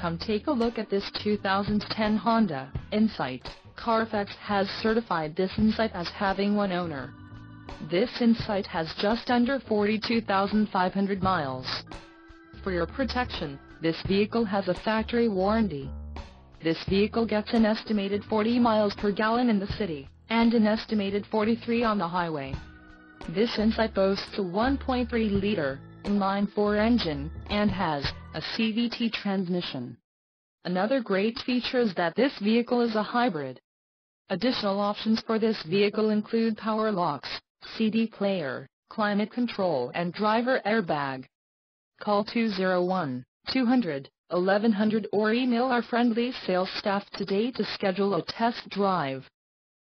Come take a look at this 2010 Honda Insight. Carfax has certified this Insight as having one owner. This Insight has just under 42,500 miles. For your protection, this vehicle has a factory warranty. This vehicle gets an estimated 40 miles per gallon in the city, and an estimated 43 on the highway. This Insight boasts a 1.3-liter, inline-four engine, and has a CVT transmission. Another great feature is that this vehicle is a hybrid. Additional options for this vehicle include power locks, CD player, climate control and driver airbag. Call 201-200-1100 or email our friendly sales staff today to schedule a test drive.